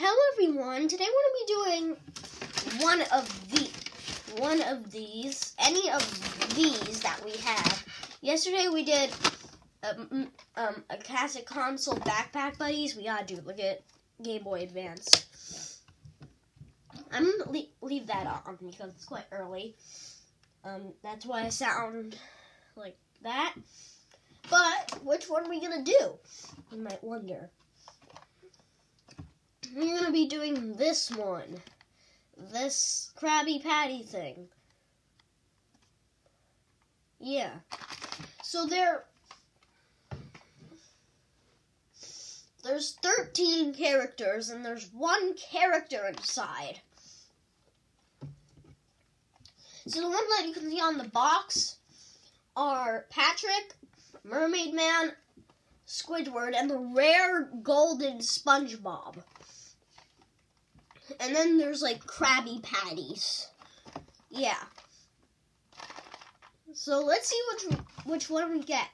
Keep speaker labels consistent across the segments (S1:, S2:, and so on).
S1: Hello everyone. Today we're going to be doing one of the one of these, any of these that we have. Yesterday we did um, um, a classic console backpack buddies. We gotta do look at Game Boy Advance. I'm gonna leave, leave that on because it's quite early. Um, that's why I sound like that. But which one are we gonna do? You might wonder. We're gonna be doing this one. This Krabby Patty thing. Yeah. So there there's 13 characters and there's one character inside. So the one that you can see on the box are Patrick, Mermaid Man, Squidward, and the rare golden SpongeBob. And then there's like Krabby Patties. Yeah. So let's see which which one we get.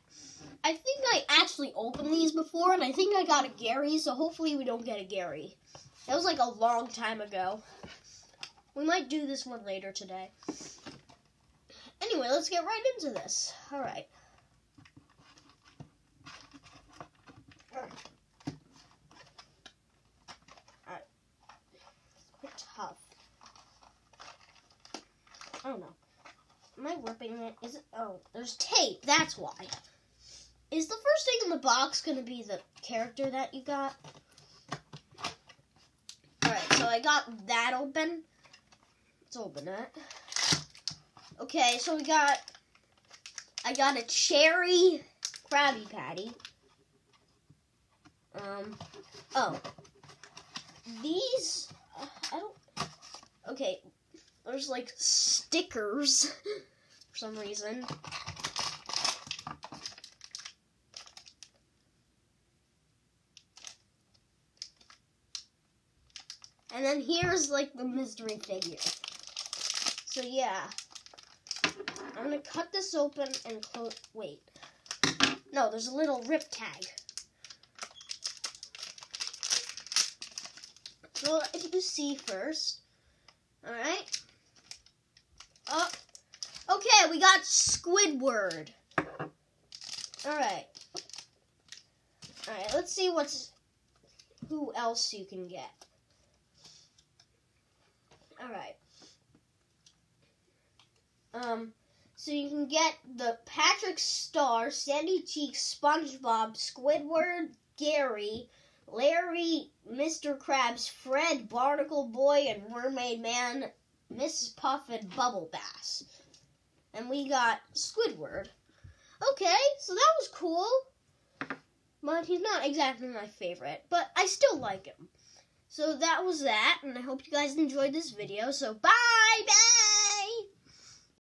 S1: I think I actually opened these before, and I think I got a Gary, so hopefully we don't get a Gary. That was like a long time ago. We might do this one later today. Anyway, let's get right into this. All right. Alright. Quite tough. I don't know. Am I ripping it? Is it? Oh, there's tape. That's why. Is the first thing in the box going to be the character that you got? Alright, so I got that open. Let's open it. Okay, so we got... I got a cherry Krabby Patty. Um, oh. These, uh, I don't, okay, there's like stickers for some reason. And then here's like the mystery figure. So yeah. I'm gonna cut this open and close, wait. No, there's a little rip tag. So if you see first. Alright. Oh. Okay, we got Squidward. Alright. Alright, let's see what's who else you can get. Alright. Um so you can get the Patrick Star, Sandy Cheeks, SpongeBob, Squidward, Gary, Larry, Mr. Krabs, Fred, Barnacle Boy, and Mermaid Man, Mrs. Puff, and Bubble Bass. And we got Squidward. Okay, so that was cool. But he's not exactly my favorite, but I still like him. So that was that, and I hope you guys enjoyed this video. So bye, bye!